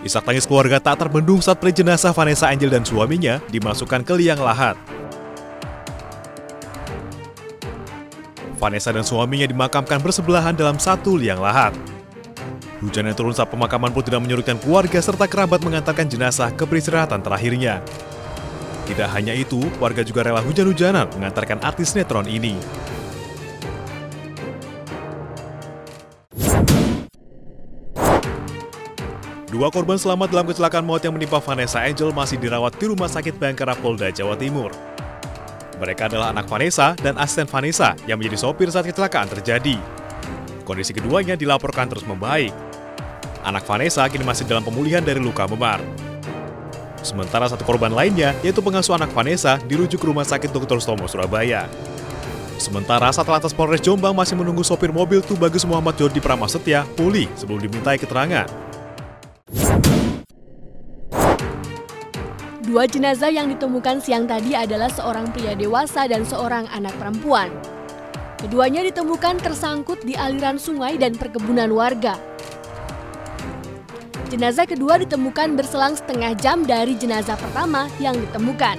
Isak tangis keluarga tak terbendung saat jenazah Vanessa Angel dan suaminya dimasukkan ke liang lahat. Vanessa dan suaminya dimakamkan bersebelahan dalam satu liang lahat. Hujan yang turun saat pemakaman pun tidak menyurutkan keluarga serta kerabat mengantarkan jenazah ke peristirahatan terakhirnya. Tidak hanya itu, warga juga rela hujan-hujanan mengantarkan artis netron ini. Dua korban selamat dalam kecelakaan maut yang menimpa Vanessa Angel masih dirawat di Rumah Sakit Bayangkara Polda Jawa Timur. Mereka adalah anak Vanessa dan asisten Vanessa yang menjadi sopir saat kecelakaan terjadi. Kondisi keduanya dilaporkan terus membaik. Anak Vanessa kini masih dalam pemulihan dari luka memar. Sementara satu korban lainnya, yaitu pengasuh anak Vanessa, dirujuk ke Rumah Sakit Dr. Stomo, Surabaya. Sementara Satlantas Polres Jombang masih menunggu sopir mobil Tubagus Muhammad Jordi Pramastia pulih sebelum dimintai keterangan. Dua jenazah yang ditemukan siang tadi adalah seorang pria dewasa dan seorang anak perempuan. Keduanya ditemukan tersangkut di aliran sungai dan perkebunan warga. Jenazah kedua ditemukan berselang setengah jam dari jenazah pertama yang ditemukan.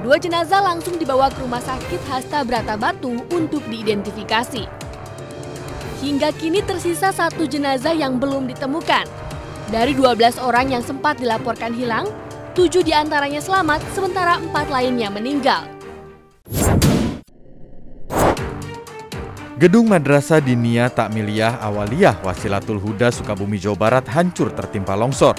Kedua jenazah langsung dibawa ke rumah sakit Hasta Brata Batu untuk diidentifikasi. Hingga kini tersisa satu jenazah yang belum ditemukan. Dari 12 orang yang sempat dilaporkan hilang, tujuh di antaranya selamat, sementara empat lainnya meninggal. Gedung Madrasah Diniyah Takmiliyah Awaliyah Wasilatul Huda Sukabumi Jawa Barat hancur tertimpa longsor.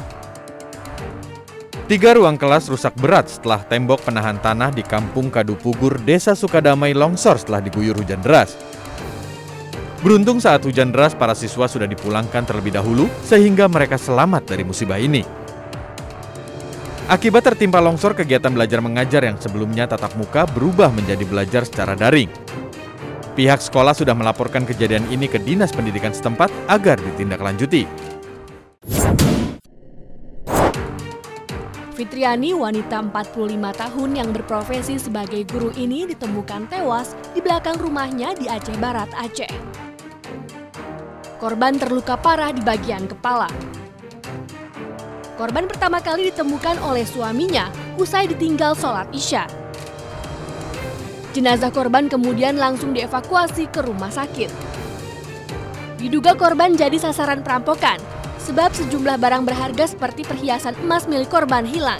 Tiga ruang kelas rusak berat setelah tembok penahan tanah di Kampung Kadupugur, Desa Sukadamai longsor setelah diguyur hujan deras. Beruntung saat hujan deras para siswa sudah dipulangkan terlebih dahulu sehingga mereka selamat dari musibah ini. Akibat tertimpa longsor, kegiatan belajar mengajar yang sebelumnya tatap muka berubah menjadi belajar secara daring. Pihak sekolah sudah melaporkan kejadian ini ke Dinas Pendidikan setempat agar ditindaklanjuti. Fitriani, wanita 45 tahun yang berprofesi sebagai guru ini ditemukan tewas di belakang rumahnya di Aceh Barat, Aceh. Korban terluka parah di bagian kepala. Korban pertama kali ditemukan oleh suaminya usai ditinggal sholat isya. Jenazah korban kemudian langsung dievakuasi ke rumah sakit. Diduga korban jadi sasaran perampokan sebab sejumlah barang berharga seperti perhiasan emas milik korban hilang.